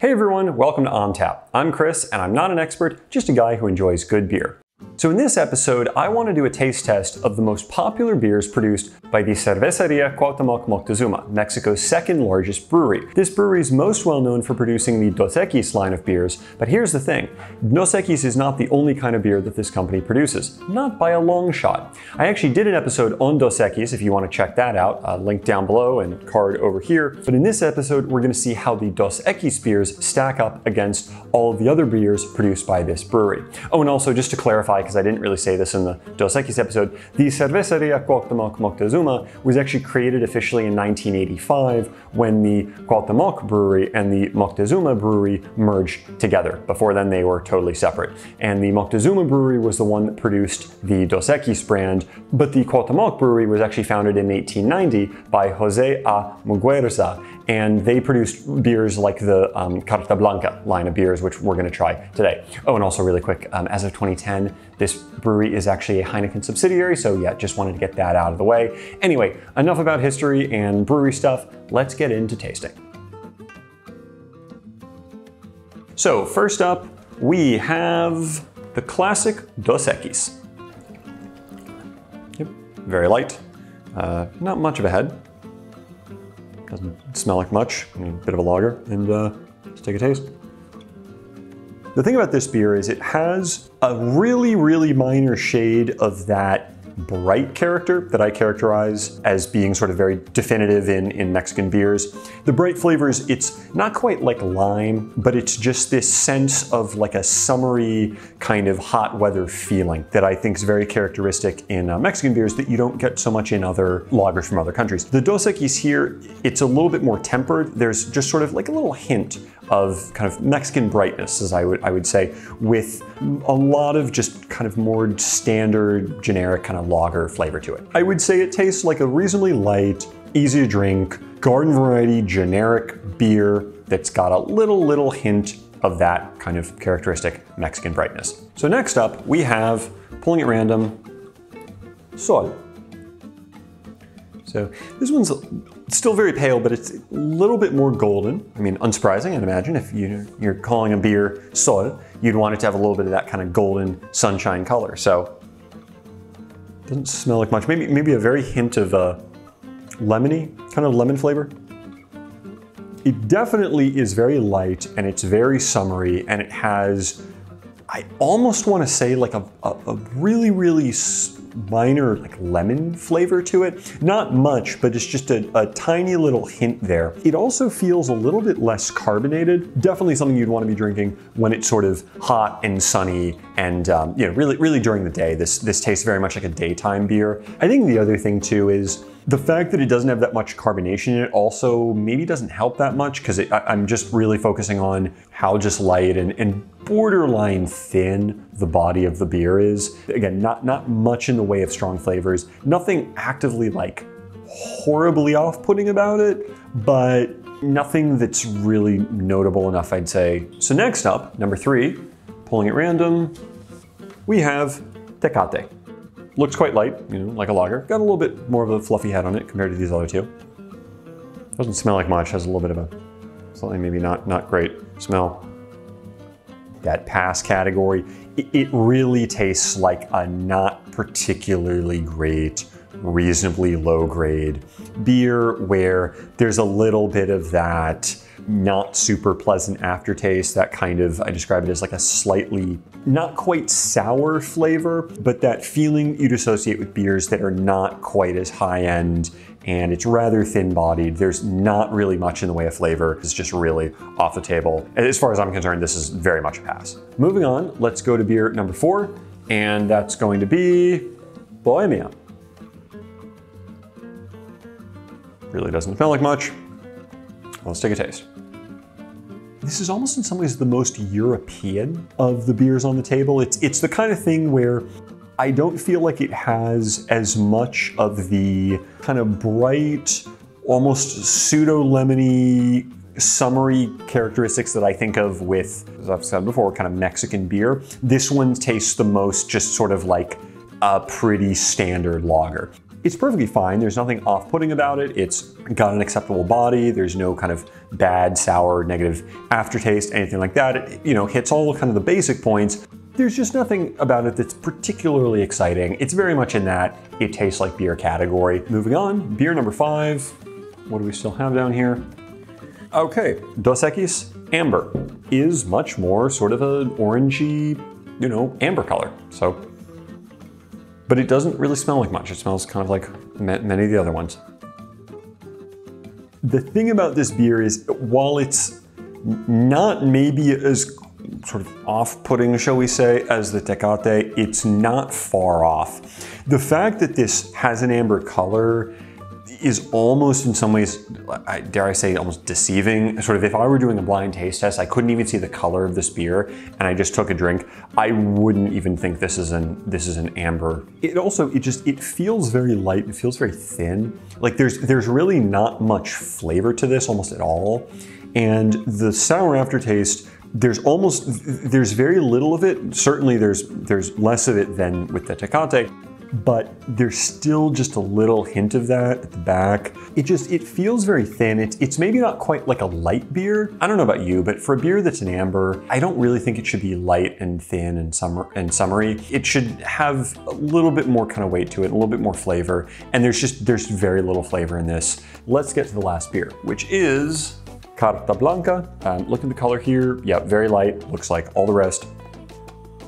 Hey everyone, welcome to On Tap. I'm Chris, and I'm not an expert, just a guy who enjoys good beer. So in this episode, I want to do a taste test of the most popular beers produced by the Cerveceria Cuauhtemoc Moctezuma, Mexico's second largest brewery. This brewery is most well known for producing the Dos Equis line of beers, but here's the thing. Dos Equis is not the only kind of beer that this company produces, not by a long shot. I actually did an episode on Dos Equis if you want to check that out, uh, link down below and card over here. But in this episode, we're going to see how the Dos Equis beers stack up against all of the other beers produced by this brewery. Oh, and also just to clarify, because I didn't really say this in the Dos Equis episode, the Cerveceria Cuauhtemoc Moctezuma was actually created officially in 1985 when the Cuauhtemoc Brewery and the Moctezuma Brewery merged together. Before then, they were totally separate. And the Moctezuma Brewery was the one that produced the Dos Equis brand, but the Cuauhtemoc Brewery was actually founded in 1890 by Jose A. Muguerza, and they produced beers like the um, Carta Blanca line of beers, which we're going to try today. Oh, and also really quick, um, as of 2010, this brewery is actually a Heineken subsidiary, so yeah, just wanted to get that out of the way. Anyway, enough about history and brewery stuff. Let's get into tasting. So first up, we have the classic Dos Equis. Yep, very light, uh, not much of a head. Doesn't smell like much, a bit of a lager, and uh, let's take a taste. The thing about this beer is it has a really, really minor shade of that bright character that I characterize as being sort of very definitive in, in Mexican beers. The bright flavors, it's not quite like lime, but it's just this sense of like a summery kind of hot weather feeling that I think is very characteristic in uh, Mexican beers that you don't get so much in other lagers from other countries. The Dos Equis here, it's a little bit more tempered. There's just sort of like a little hint of kind of Mexican brightness, as I would I would say, with a lot of just kind of more standard, generic kind of lager flavor to it. I would say it tastes like a reasonably light, easy to drink, garden variety, generic beer that's got a little, little hint of that kind of characteristic Mexican brightness. So next up, we have, pulling at random, Sol. So this one's still very pale, but it's a little bit more golden. I mean, unsurprising, I'd imagine. If you, you're calling a beer Sol, you'd want it to have a little bit of that kind of golden sunshine color. So doesn't smell like much. Maybe, maybe a very hint of uh, lemony, kind of lemon flavor. It definitely is very light and it's very summery and it has, I almost want to say like a, a, a really, really minor like lemon flavor to it. Not much, but it's just a, a, tiny little hint there. It also feels a little bit less carbonated. Definitely something you'd want to be drinking when it's sort of hot and sunny and um, you know really really during the day. This this tastes very much like a daytime beer. I think the other thing too is the fact that it doesn't have that much carbonation in it also maybe doesn't help that much because I'm just really focusing on how just light and, and borderline thin the body of the beer is. Again, not, not much in the way of strong flavors, nothing actively like horribly off-putting about it, but nothing that's really notable enough, I'd say. So next up, number three, pulling at random, we have Tecate. Looks quite light, you know, like a lager. Got a little bit more of a fluffy head on it compared to these other two. Doesn't smell like much, has a little bit of a, something maybe not, not great smell. That pass category, it, it really tastes like a not particularly great, reasonably low grade beer where there's a little bit of that not super pleasant aftertaste, that kind of, I describe it as like a slightly, not quite sour flavor, but that feeling you'd associate with beers that are not quite as high end and it's rather thin bodied. There's not really much in the way of flavor. It's just really off the table. As far as I'm concerned, this is very much a pass. Moving on, let's go to beer number four, and that's going to be Bohemia. Really doesn't smell like much. Let's take a taste. This is almost in some ways the most European of the beers on the table. It's, it's the kind of thing where I don't feel like it has as much of the kind of bright, almost pseudo-lemony, summery characteristics that I think of with, as I've said before, kind of Mexican beer. This one tastes the most just sort of like a pretty standard lager. It's perfectly fine. There's nothing off-putting about it. It's got an acceptable body. There's no kind of bad, sour, negative aftertaste, anything like that. It, you know, hits all kind of the basic points. There's just nothing about it that's particularly exciting. It's very much in that it tastes like beer category. Moving on, beer number five. What do we still have down here? Okay, Dos Equis Amber is much more sort of an orangey, you know, amber color. So but it doesn't really smell like much. It smells kind of like many of the other ones. The thing about this beer is while it's not maybe as sort of off-putting, shall we say, as the Tecate, it's not far off. The fact that this has an amber color is almost in some ways, dare I say, almost deceiving. Sort of if I were doing a blind taste test, I couldn't even see the color of this beer and I just took a drink, I wouldn't even think this is an this is an amber. It also it just it feels very light, it feels very thin. Like there's there's really not much flavor to this almost at all. And the sour aftertaste there's almost there's very little of it. Certainly there's there's less of it than with the Tecate but there's still just a little hint of that at the back. It just, it feels very thin. It's, it's maybe not quite like a light beer. I don't know about you, but for a beer that's an amber, I don't really think it should be light and thin and, summer, and summery. It should have a little bit more kind of weight to it, a little bit more flavor. And there's just, there's very little flavor in this. Let's get to the last beer, which is Carta Blanca. Um, look at the color here. Yeah, very light, looks like all the rest.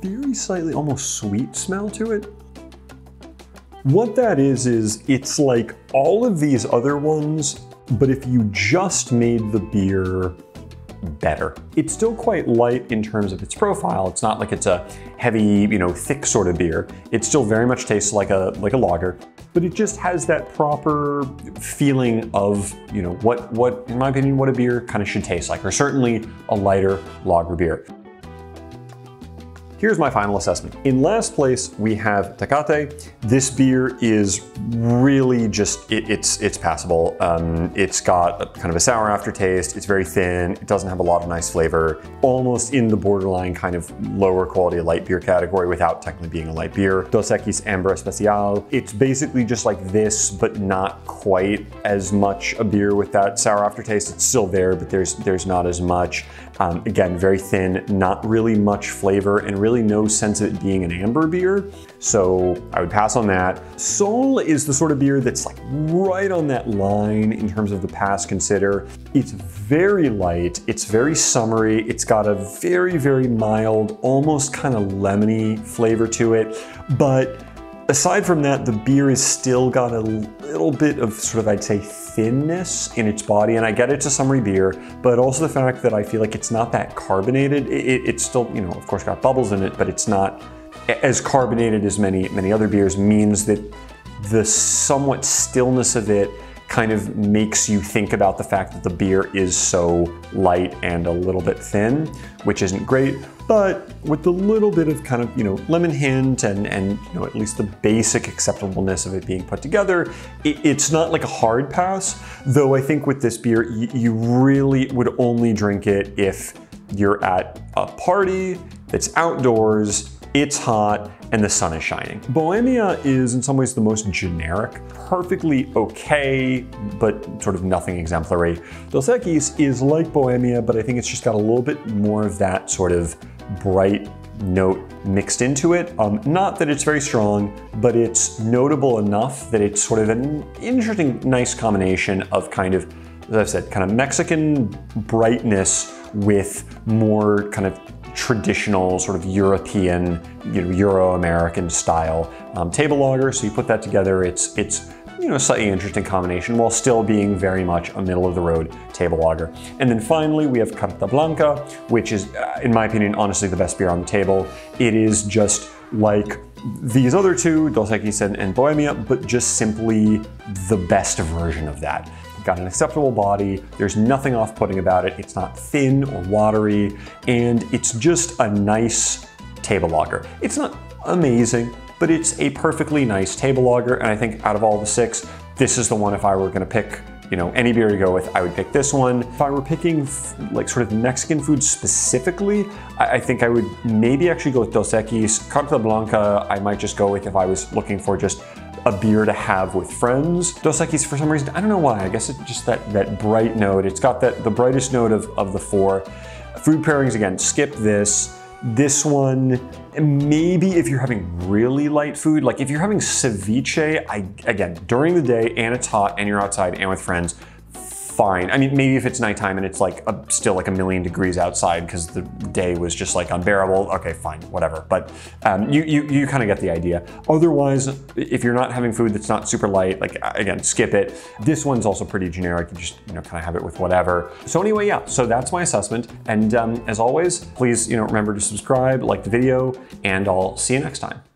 Very slightly almost sweet smell to it. What that is, is it's like all of these other ones, but if you just made the beer better. It's still quite light in terms of its profile. It's not like it's a heavy, you know, thick sort of beer. It still very much tastes like a like a lager, but it just has that proper feeling of, you know, what what in my opinion what a beer kind of should taste like, or certainly a lighter lager beer. Here's my final assessment. In last place, we have Tecate. This beer is really just, it, it's it's passable. Um, it's got a, kind of a sour aftertaste. It's very thin. It doesn't have a lot of nice flavor. Almost in the borderline kind of lower quality light beer category without technically being a light beer. Dos Equis Amber Especial. It's basically just like this, but not quite as much a beer with that sour aftertaste. It's still there, but there's, there's not as much. Um, again, very thin, not really much flavor, and really no sense of it being an amber beer. So I would pass on that. Sol is the sort of beer that's like right on that line in terms of the pass consider. It's very light, it's very summery, it's got a very, very mild, almost kind of lemony flavor to it, but Aside from that, the beer has still got a little bit of sort of, I'd say, thinness in its body. And I get it's a summery beer, but also the fact that I feel like it's not that carbonated. It, it's still, you know, of course got bubbles in it, but it's not as carbonated as many, many other beers means that the somewhat stillness of it kind of makes you think about the fact that the beer is so light and a little bit thin, which isn't great. But with the little bit of kind of, you know, lemon hint and, and you know, at least the basic acceptableness of it being put together, it, it's not like a hard pass. Though I think with this beer, you, you really would only drink it if you're at a party that's outdoors it's hot, and the sun is shining. Bohemia is in some ways the most generic, perfectly okay, but sort of nothing exemplary. Dos Equis is like Bohemia, but I think it's just got a little bit more of that sort of bright note mixed into it. Um, not that it's very strong, but it's notable enough that it's sort of an interesting, nice combination of kind of, as I've said, kind of Mexican brightness with more kind of traditional sort of European, you know, Euro-American style um, table lager. So you put that together, it's, it's you know, slightly interesting combination while still being very much a middle of the road table lager. And then finally, we have Carta Blanca, which is, uh, in my opinion, honestly the best beer on the table. It is just like these other two, Dos Equis and, and Bohemia, but just simply the best version of that got an acceptable body, there's nothing off-putting about it, it's not thin or watery, and it's just a nice table lager. It's not amazing, but it's a perfectly nice table lager, and I think out of all the six, this is the one if I were gonna pick you know, any beer to go with, I would pick this one. If I were picking like sort of Mexican food specifically, I, I, think I would maybe actually go with Dos Equis. Carta Blanca, I might just go with if I was looking for just a beer to have with friends. Dos Equis, for some reason, I don't know why, I guess it's just that, that bright note. It's got that the brightest note of, of the four. Food pairings, again, skip this. This one, maybe if you're having really light food, like if you're having ceviche, I again, during the day and it's hot and you're outside and with friends, fine. I mean, maybe if it's nighttime and it's like a, still like a million degrees outside because the day was just like unbearable. Okay, fine, whatever. But um, you you, you kind of get the idea. Otherwise, if you're not having food that's not super light, like again, skip it. This one's also pretty generic. You just you know kind of have it with whatever. So anyway, yeah. So that's my assessment. And um, as always, please you know remember to subscribe, like the video, and I'll see you next time.